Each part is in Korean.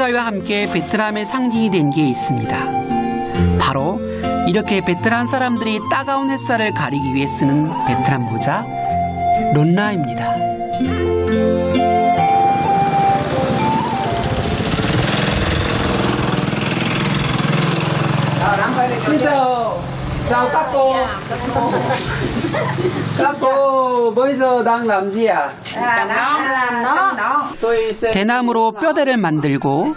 모자와 함께 베트남의 상징이 된 게 있습니다. 바로 이렇게 베트남 사람들이 따가운 햇살을 가리기 위해 쓰는 베트남 모자 bây giờ đang làm gì ạ? làm nó Tôi sẽ 대나무로 뼈대를 만들고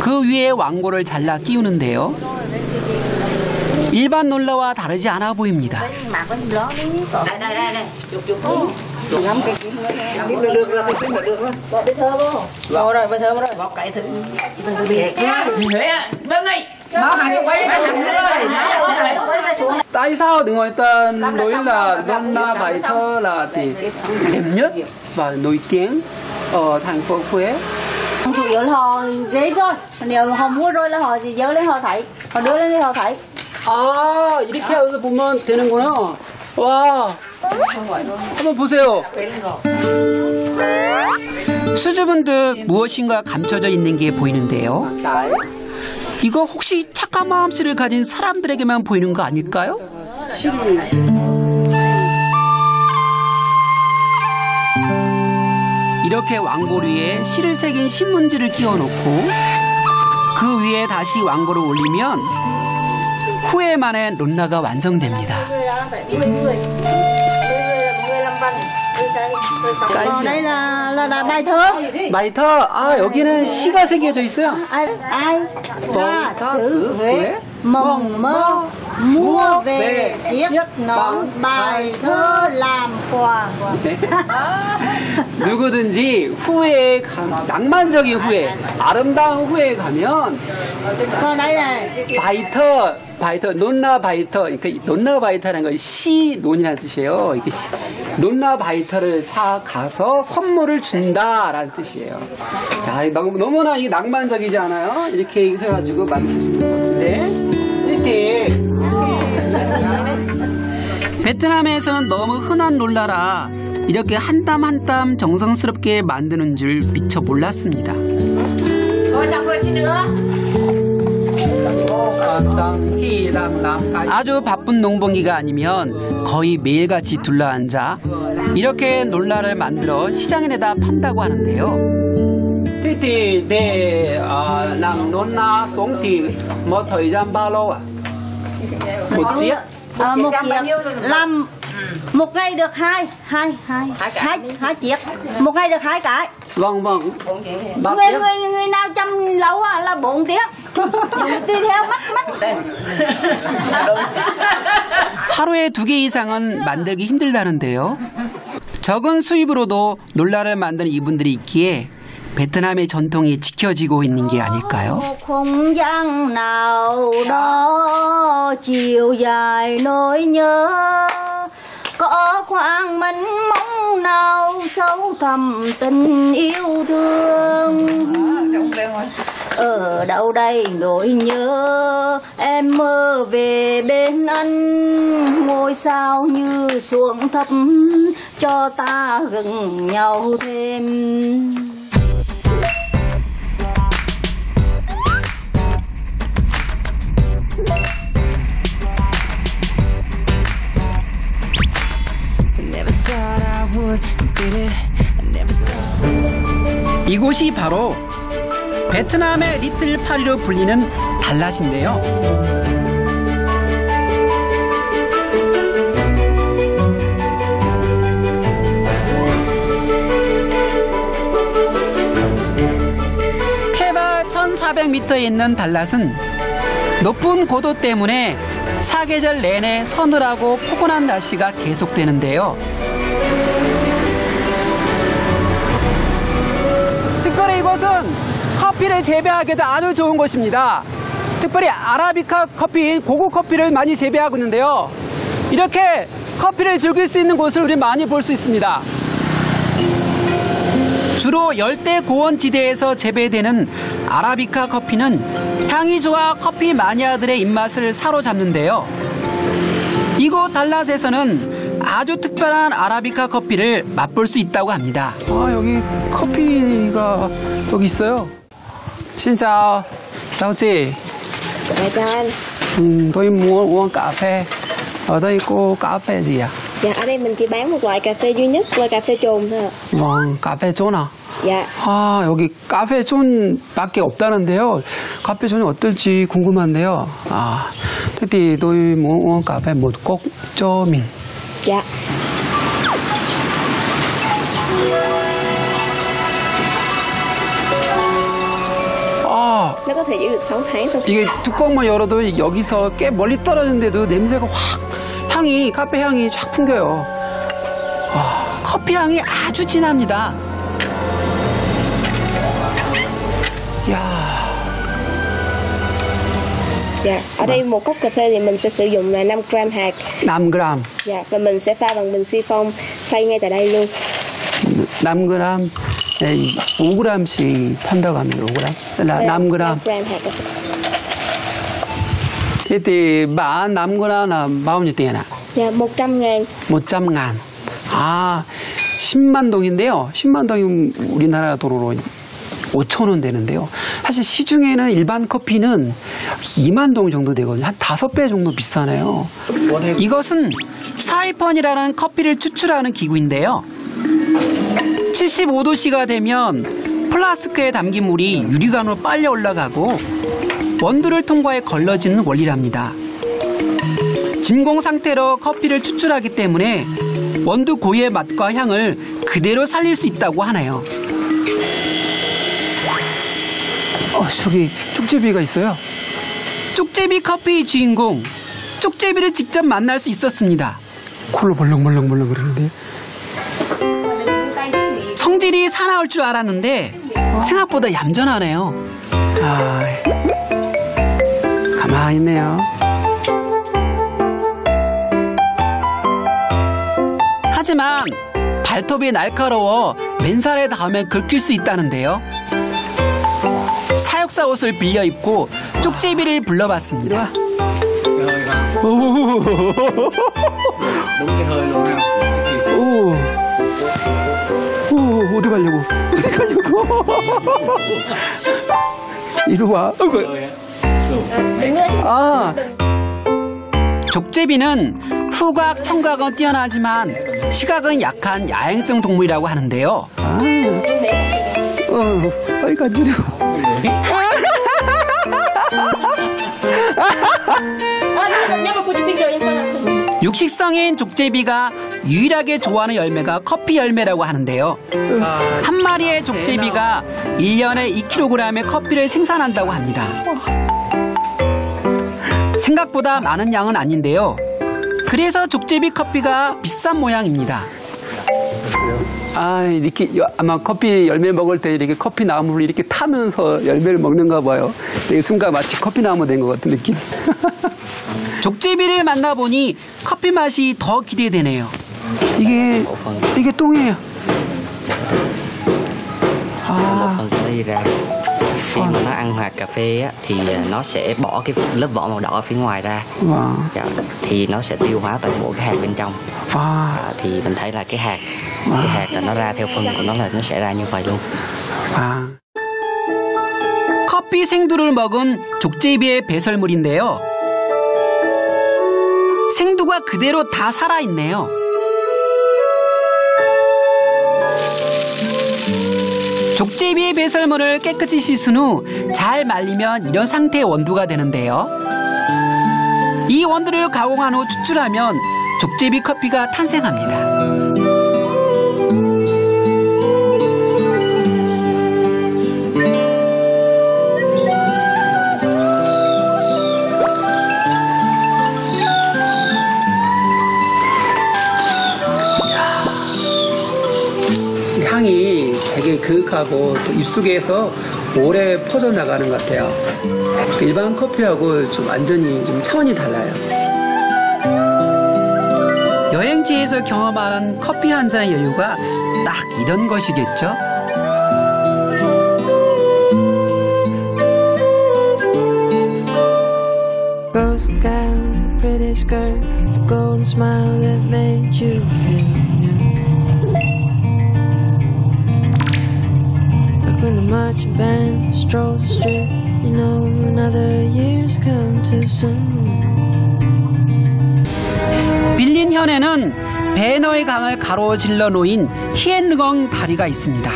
그 위에 왕고를 잘라 끼우는데요. 일반 놀라와 다르지 않아 보입니다. Được được được được nó hành quay nó hành rồi Tại sao đừng hỏi ta nói là Donna bài thơ là thì đẹp nhất và nổi tiếng ở thành phố Huế? Không chủ yếu là họ dễ thôi Nếu họ mua rồi là họ thì dỡ lên họ thấy Họ đưa lên họ thấy 아 이렇게 해서 보면 되는구나. 와 한번 보세요. 수줍은 듯 무엇인가 감춰져 있는 게 보이는데요. 이거 혹시 착한 마음씨를 가진 사람들에게만 보이는 거 아닐까요? 이렇게 왕고리에 실을 새긴 신문지를 끼워놓고 그 위에 다시 왕고를 올리면 후에 만에 론나가 완성됩니다. Đây là là, là bài thơ Bài thơ, 아 여기는 시가 새겨져 있어요. Mơ Mua về chiếc nón Bài thơ làm quà 누구든지 후에에 가, 낭만적인 후회, 아름다운 후회에 가면 바이터, 바이터, 논나 바이터, 그러니까 이 nón lá bài thơ라는 건 시 nón이라는 뜻이에요. 이게 시, 논나 바이터를 사 가서 선물을 준다라는 뜻이에요. 야, 너무, 너무나 이 낭만적이지 않아요? 이렇게 해가지고 이렇게. 베트남에서는 너무 흔한 롤라라 이렇게 한 땀 한 땀 정성스럽게 만드는 줄 미처 몰랐습니다. 아주 바쁜 농번기가 아니면 거의 매일같이 둘러앉아 이렇게 놀라를 만들어 시장에 내다 판다고 하는데요. Thì để uh, làm nón na xuống thì một thời gian bao lâu ạ? Một chiếc. à, Một chiếc? Làm Một ngày được hai Hai Hai Hai. Hai, chiếc Một ngày được hai cái Vâng vâng. Ba người, người người nào chăm lâu à, là bốn tiếng tùy theo mắt mắt 하루에 두 개 이상은 만들기 힘들다는데요. 적은 수입으로도 놀라를 만드는 이분들이 있기에 베트남의 전통이 지켜지고 있는 게 아닐까요? có khoảng mênh mông nào sâu thẳm tình yêu thương ở đâu đây nỗi nhớ em mơ về bên anh ngôi sao như xuống thấp cho ta gần nhau thêm 이곳이 바로 베트남의 리틀 파리로 불리는 달랏인데요. 해발 1400m에 있는 달랏은 높은 고도 때문에 사계절 내내 서늘하고 포근한 날씨가 계속되는데요. 특별히 이곳은 커피를 재배하기도 아주 좋은 곳입니다. 특별히 아라비카 커피, 고급 커피를 많이 재배하고 있는데요. 이렇게 커피를 즐길 수 있는 곳을 우리 많이 볼 수 있습니다. 주로 열대 고원 지대에서 재배되는 아라비카 커피는 향이 좋아 커피 마니아들의 입맛을 사로잡는데요. 이곳 달랏에서는 아주 특별한 아라비카 커피를 맛볼 수 있다고 합니다. 아, 여기 커피가 여기 있어요. 자오지. Dạ chào anh Ừ, tôi muốn uống cà phê. Ở đây có cà phê gì à? Dạ ở đây mình chỉ bán một loại cà phê duy nhất là cà phê trồn thôi ạ Vâng, cà phê 존 아. Dạ 아, 여기 카페 존밖에 없다는데요. 카페 존이 어떨지 궁금한데요. 아, 특히 tôi muốn uống cà phê một cốc cho mình. Dạ 아, Nó có thể giữ được 6 tháng sau khi 이게 뚜껑만 열어도 여기서 꽤 멀리 떨어졌는데도 냄새가 확 향이 카페 향이 쫙 풍겨요. 와, 커피 향이 아주 진합니다. 야, Dạ ở đây một cốc cà phê thì mình sẽ sử dụng là 5 gram hạt 5g, Dạ và mình sẽ pha bằng bình siphon xay ngay tại đây luôn 5g, 5g씩 판다고 합니다. 5g. là Đây là 5g. 5 gram hạt cà phê. Thế thì bán 5g là bao nhiêu tiền ạ? Dạ 100 ngàn 100 ngàn. 아, 10만 동인데요. 10만 동이면 우리나라 돈으로 5천 원 되는데요. 사실 시중에는 일반 커피는 2만 동 정도 되거든요. 한 5배 정도 비싸네요. 이것은 사이펀이라는 커피를 추출하는 기구인데요. 75도씨가 되면 플라스크에 담긴 물이 유리관으로 빨려 올라가고 원두를 통과해 걸러지는 원리랍니다. 진공 상태로 커피를 추출하기 때문에 원두 고유의 맛과 향을 그대로 살릴 수 있다고 하네요. 어, 저기 쪽제비가 있어요. 쪽제비 커피 주인공 쪽제비를 직접 만날 수 있었습니다. 콜로 벌렁벌렁벌렁 그러는데 성질이 사나울 줄 알았는데 생각보다 얌전하네요. 아, 가만히 있네요. 하지만 발톱이 날카로워 맨살에 닿으면 긁힐 수 있다는데요. 사육사 옷을 빌려 입고 쪽제비를 불러봤습니다. 오, 오, 오, 어디 가려고? 어디 가려고? 이리 와. 아. 족제비는 후각, 청각은 뛰어나지만 시각은 약한 야행성 동물이라고 하는데요. 아. 어, 빨리 간지러. 육식성인 족제비가 유일하게 좋아하는 열매가 커피 열매라고 하는데요. 한 마리의 족제비가 1년에 2kg의 커피를 생산한다고 합니다. 생각보다 많은 양은 아닌데요. 그래서 족제비 커피가 비싼 모양입니다. 아, 이렇게 아마 커피 열매 먹을 때 이렇게 커피 나무를 이렇게 타면서 열매를 먹는가 봐요. 되게 순간 마치 커피 나무 된 것 같은 느낌. 족제비를 만나보니 커피 맛이 더 기대되네요. 이게 이게 똥이에요. 아, phần nó đi ra khi mà nó ăn hạt cà phê á, thì à, nó sẽ bỏ cái lớp vỏ màu đỏ ở phía ngoài ra 와, dạ, thì nó sẽ tiêu hóa toàn bộ cái hạt bên trong 와, à, thì mình thấy là cái hạt cái hạt là nó ra theo phân của nó là nó sẽ ra như vậy luôn 와. 커피 생두를 먹은 족제비의 배설물인데요. 생두가 그대로 다 살아있네요. 족제비의 배설물을 깨끗이 씻은 후 잘 말리면 이런 상태의 원두가 되는데요. 이 원두를 가공한 후 추출하면 족제비 커피가 탄생합니다. 그윽하고 또 입속에서 오래 퍼져나가는 것 같아요. 일반 커피하고 좀 완전히 좀 차원이 달라요. 여행지에서 경험하는 커피 한 잔의 여유가 딱 이런 것이겠죠? Ghost gal, pretty skirt, golden smile that made you feel marching band strolls the street, you know another year's come too soon. 밀린 현에는 배너의 강을 가로질러 놓인 히엔르강 다리가 있습니다.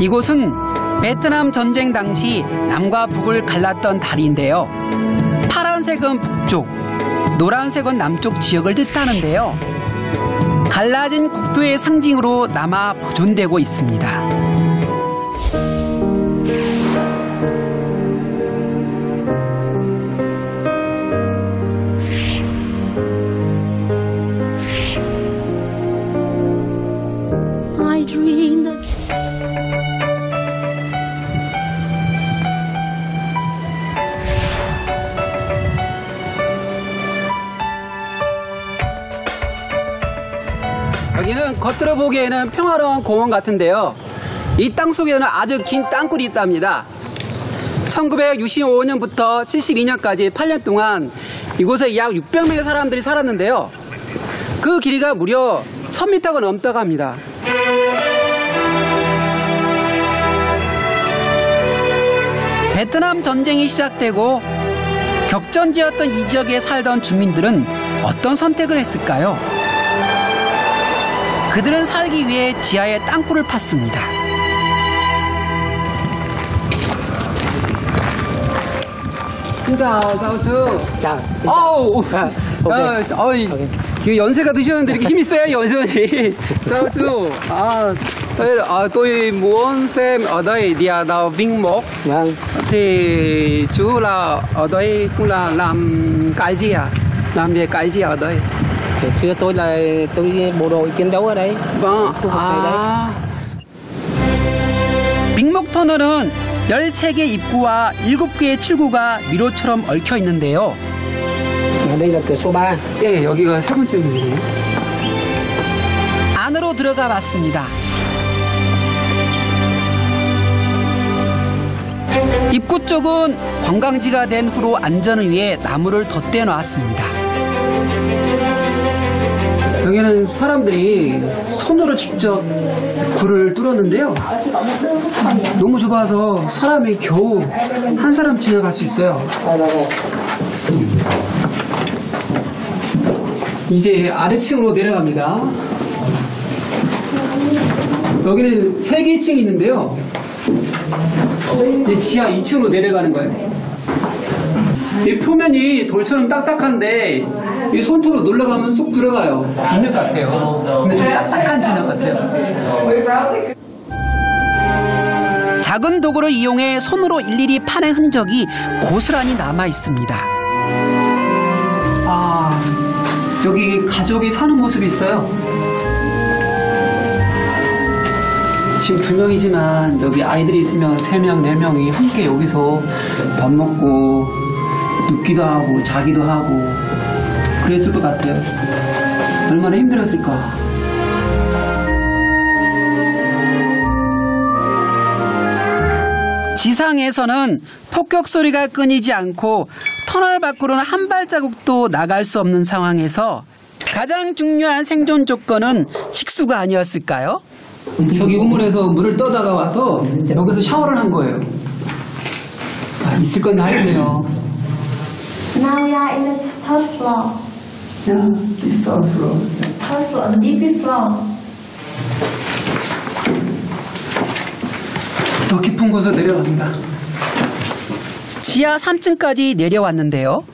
이곳은 베트남 전쟁 당시 남과 북을 갈랐던 다리인데요. 파란색은 북쪽, 노란색은 남쪽 지역을 뜻하는데요. 갈라진 국토의 상징으로 남아 보존되고 있습니다. 여기는 겉으로 보기에는 평화로운 공원 같은데요. 이 땅 속에는 아주 긴 땅굴이 있답니다. 1965년부터 72년까지 8년 동안 이곳에 약 600명의 사람들이 살았는데요. 그 길이가 무려 1000m가 넘다고 합니다. 베트남 전쟁이 시작되고 격전지였던 이 지역에 살던 주민들은 어떤 선택을 했을까요? 그들은 살기 위해 지하에 땅굴을 팠습니다. 진짜 자우주. Chào. 아우. 아, 오케이. 어, 어이, 그 연세가 드셨는데 이렇게 힘이 세요 연세이. 자우주. À, à, tôi muốn xem ở đây địa đạo Vinh Mộc Vâng. thì chú là ở đây cũng là làm cái gì à? Làm về cái gì ở đây? Ngày xưa tôi là tôi bộ đội chiến đấu ở đây. vâng. khu vực này đấy. 아. 빅목 터널은 13개 입구와 7개의 출구가 미로처럼 얽혀 있는데요. Và đây là cửa số 3. 예, 여기가 세 번째 문이네요. 안으로 들어가 봤습니다. 입구 쪽은 관광지가 된 후로 안전을 위해 나무를 덧대 놨습니다. 여기는 사람들이 손으로 직접 굴을 뚫었는데요. 너무 좁아서 사람이 겨우 한 사람 지나갈 수 있어요. 이제 아래층으로 내려갑니다. 여기는 세개 층이 있는데요. 이 지하 2층으로 내려가는 거예요. 이 표면이 돌처럼 딱딱한데 이 손톱으로 눌러가면 쏙 들어가요. 진흙 같아요. 근데 좀 딱딱한 진흙 같아요. 작은 도구를 이용해 손으로 일일이 파낸 흔적이 고스란히 남아 있습니다. 아, 여기 가족이 사는 모습이 있어요. 지금 두 명이지만 여기 아이들이 있으면 세 명, 네 명이 함께 여기서 밥 먹고 눕기도 하고 자기도 하고 그랬을 것 같아요. 얼마나 힘들었을까. 지상에서는 폭격 소리가 끊이지 않고 터널 밖으로는 한 발자국도 나갈 수 없는 상황에서 가장 중요한 생존 조건은 식수가 아니었을까요? 저기 우물에서 물을 떠다가 와서 여기서 샤워를 한 거예요. 아, 있을 건다 있네요. Now we are in the third floor. Third floor, the deepest floor. 더 깊은 곳으로 내려갑니다. 지하 3층까지 내려왔는데요.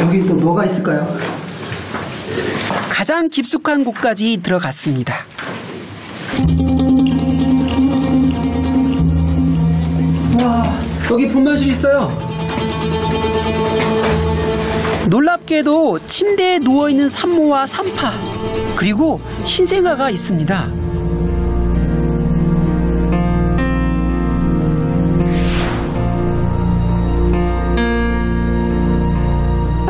여기 또 뭐가 있을까요? 가장 깊숙한 곳까지 들어갔습니다. 와, 여기 분만실 있어요. 놀랍게도 침대에 누워있는 산모와 산파, 그리고 신생아가 있습니다.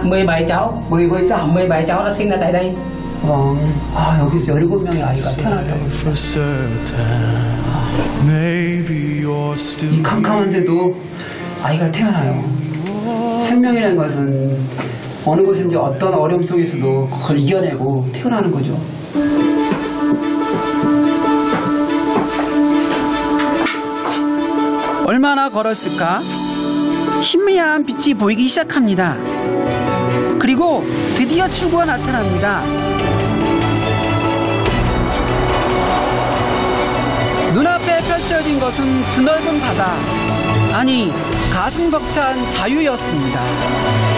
mười bảy cháu 17살. 17 cháu đã sinh ra tại đây 어, 아, 여기서 17명의 아이가 태어났다고. 이 캄캄한 새도 아이가 태어나요. 생명이라는 것은 어느 곳인지 어떤 어려움 속에서도 그걸 이겨내고 태어나는 거죠. 얼마나 걸었을까? 희미한 빛이 보이기 시작합니다. 그리고 드디어 출구가 나타납니다. 눈앞에 펼쳐진 것은 드넓은 바다, 아니 가슴 벅찬 자유였습니다.